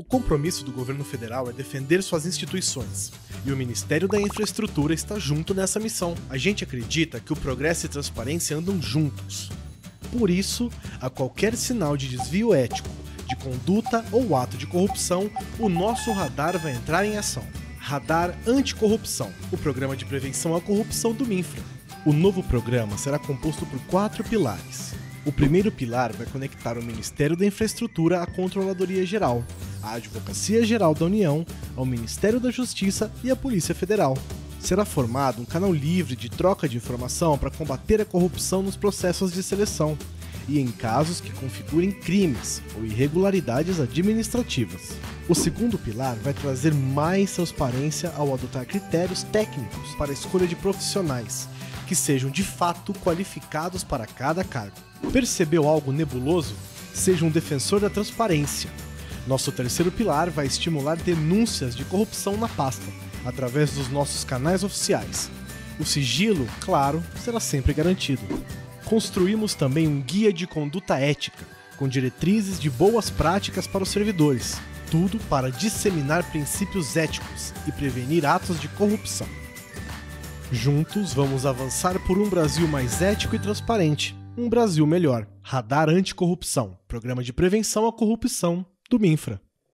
O compromisso do governo federal é defender suas instituições, e o Ministério da Infraestrutura está junto nessa missão. A gente acredita que o progresso e transparência andam juntos. Por isso, a qualquer sinal de desvio ético, de conduta ou ato de corrupção, o nosso radar vai entrar em ação. Radar Anticorrupção, o programa de prevenção à corrupção do MINFRA. O novo programa será composto por quatro pilares. O primeiro pilar vai conectar o Ministério da Infraestrutura à Controladoria Geral, à Advocacia Geral da União, ao Ministério da Justiça e à Polícia Federal. Será formado um canal livre de troca de informação para combater a corrupção nos processos de seleção e em casos que configurem crimes ou irregularidades administrativas. O segundo pilar vai trazer mais transparência ao adotar critérios técnicos para a escolha de profissionais que sejam de fato qualificados para cada cargo. Percebeu algo nebuloso? Seja um defensor da transparência. Nosso terceiro pilar vai estimular denúncias de corrupção na pasta, através dos nossos canais oficiais. O sigilo, claro, será sempre garantido. Construímos também um guia de conduta ética, com diretrizes de boas práticas para os servidores, tudo para disseminar princípios éticos e prevenir atos de corrupção. Juntos vamos avançar por um Brasil mais ético e transparente. Um Brasil melhor. Radar Anticorrupção, programa de prevenção à corrupção do MINFRA.